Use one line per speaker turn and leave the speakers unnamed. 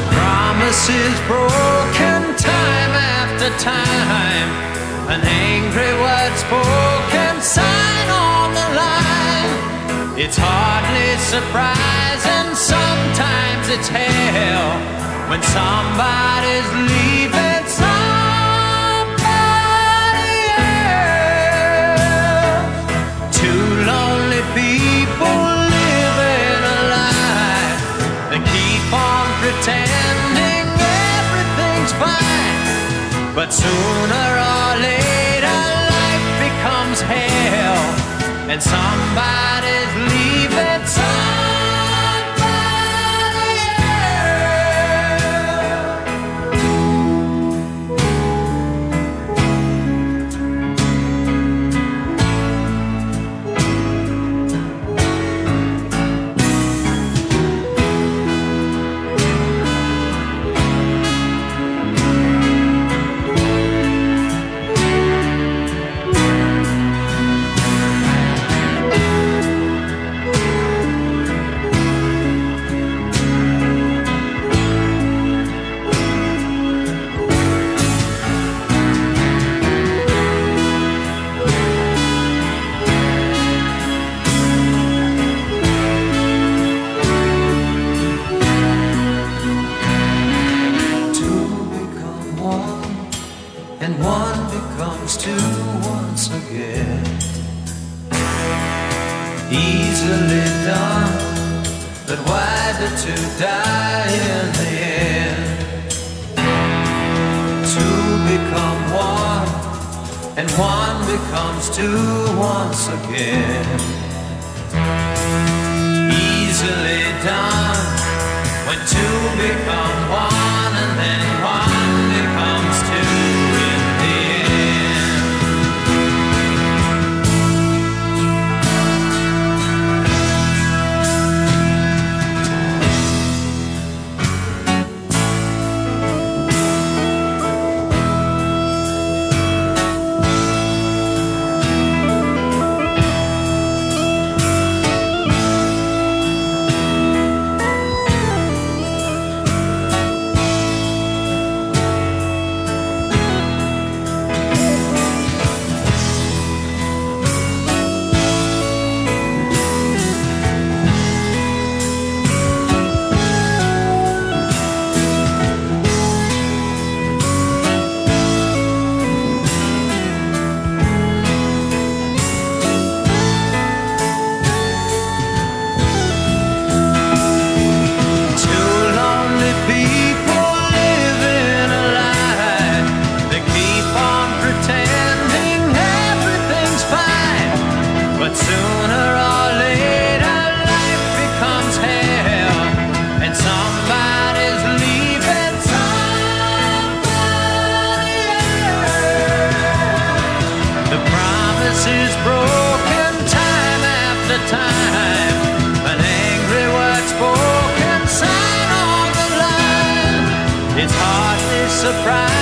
promise is broken time after time. An angry word spoken, sign on the line. It's hardly surprising, sometimes it's hell when somebody's leaving sooner or later, life becomes hell. And somebody's and one becomes two once again. Easily done, but why the two die in the end? Two become one, and one becomes two once again. Easily done when two become spoken,